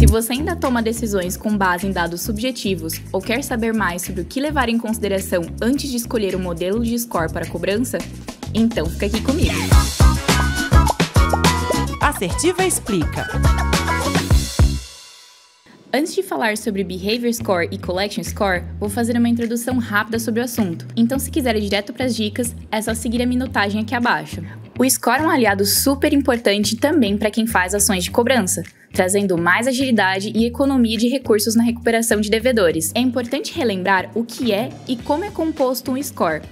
Se você ainda toma decisões com base em dados subjetivos ou quer saber mais sobre o que levar em consideração antes de escolher o um modelo de score para cobrança, então fica aqui comigo. Assertiva Explica. Antes de falar sobre Behavior Score e Collection Score, vou fazer uma introdução rápida sobre o assunto. Então, se quiser ir direto para as dicas, é só seguir a minutagem aqui abaixo. O score é um aliado super importante também para quem faz ações de cobrança, trazendo mais agilidade e economia de recursos na recuperação de devedores. É importante relembrar o que é e como é composto um score.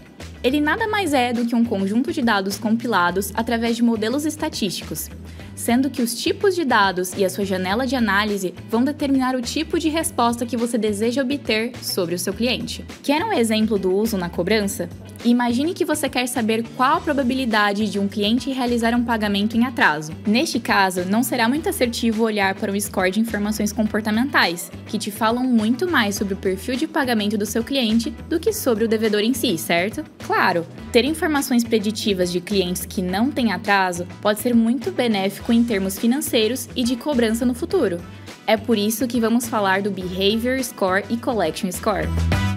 Ele nada mais é do que um conjunto de dados compilados através de modelos estatísticos sendo que os tipos de dados e a sua janela de análise vão determinar o tipo de resposta que você deseja obter sobre o seu cliente. Quer um exemplo do uso na cobrança? Imagine que você quer saber qual a probabilidade de um cliente realizar um pagamento em atraso. Neste caso, não será muito assertivo olhar para o score de informações comportamentais, que te falam muito mais sobre o perfil de pagamento do seu cliente do que sobre o devedor em si, certo? Claro, ter informações preditivas de clientes que não têm atraso pode ser muito benéfico em termos financeiros e de cobrança no futuro. É por isso que vamos falar do Behavior Score e Collection Score.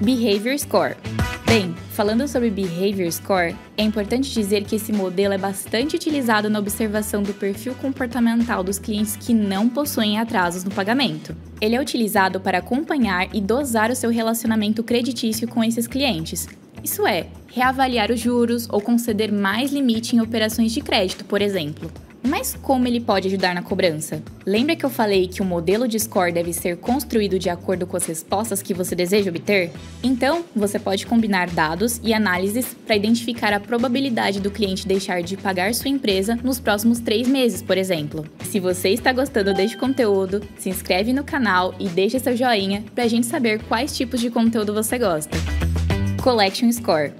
Behavior Score Bem, falando sobre Behavior Score, é importante dizer que esse modelo é bastante utilizado na observação do perfil comportamental dos clientes que não possuem atrasos no pagamento. Ele é utilizado para acompanhar e dosar o seu relacionamento creditício com esses clientes. Isso é, reavaliar os juros ou conceder mais limite em operações de crédito, por exemplo. Mas como ele pode ajudar na cobrança? Lembra que eu falei que o modelo de score deve ser construído de acordo com as respostas que você deseja obter? Então, você pode combinar dados e análises para identificar a probabilidade do cliente deixar de pagar sua empresa nos próximos três meses, por exemplo. Se você está gostando deste conteúdo, se inscreve no canal e deixa seu joinha para a gente saber quais tipos de conteúdo você gosta. Collection Score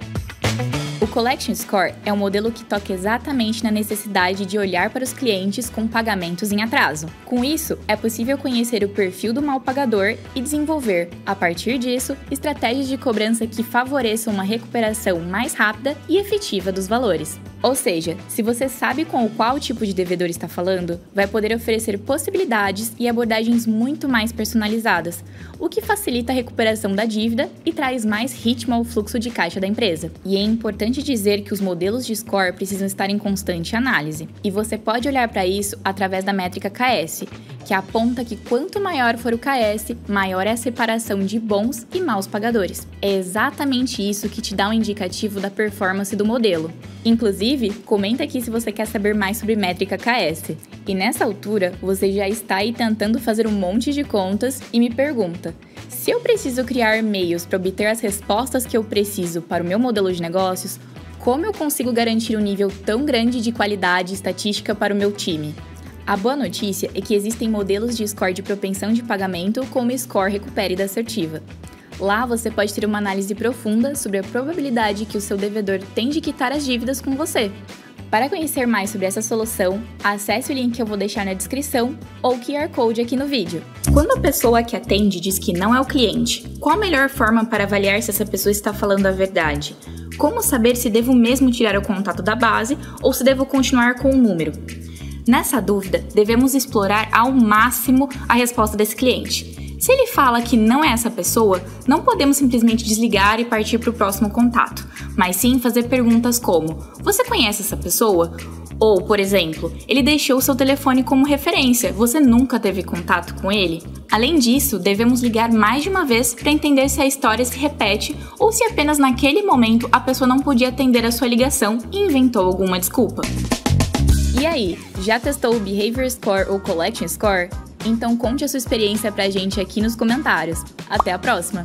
Collection Score é um modelo que toca exatamente na necessidade de olhar para os clientes com pagamentos em atraso. Com isso, é possível conhecer o perfil do mal pagador e desenvolver, a partir disso, estratégias de cobrança que favoreçam uma recuperação mais rápida e efetiva dos valores. Ou seja, se você sabe com o qual tipo de devedor está falando, vai poder oferecer possibilidades e abordagens muito mais personalizadas, o que facilita a recuperação da dívida e traz mais ritmo ao fluxo de caixa da empresa. E é importante dizer que os modelos de score precisam estar em constante análise, e você pode olhar para isso através da métrica KS, que aponta que quanto maior for o KS, maior é a separação de bons e maus pagadores. É exatamente isso que te dá um indicativo da performance do modelo. Inclusive, comenta aqui se você quer saber mais sobre métrica KS. E nessa altura, você já está aí tentando fazer um monte de contas e me pergunta: se eu preciso criar meios para obter as respostas que eu preciso para o meu modelo de negócios, como eu consigo garantir um nível tão grande de qualidade estatística para o meu time? A boa notícia é que existem modelos de score de propensão de pagamento como o Score Recupere da Assertiva. Lá você pode ter uma análise profunda sobre a probabilidade que o seu devedor tem de quitar as dívidas com você. Para conhecer mais sobre essa solução, acesse o link que eu vou deixar na descrição ou o QR Code aqui no vídeo. Quando a pessoa que atende diz que não é o cliente, qual a melhor forma para avaliar se essa pessoa está falando a verdade? Como saber se devo mesmo tirar o contato da base ou se devo continuar com o número? Nessa dúvida, devemos explorar ao máximo a resposta desse cliente. Se ele fala que não é essa pessoa, não podemos simplesmente desligar e partir para o próximo contato, mas sim fazer perguntas como: Você conhece essa pessoa? Ou, por exemplo, ele deixou seu telefone como referência, você nunca teve contato com ele? Além disso, devemos ligar mais de uma vez para entender se a história se repete ou se apenas naquele momento a pessoa não podia atender a sua ligação e inventou alguma desculpa. E aí, já testou o Behavior Score ou Collection Score? Então conte a sua experiência pra gente aqui nos comentários. Até a próxima!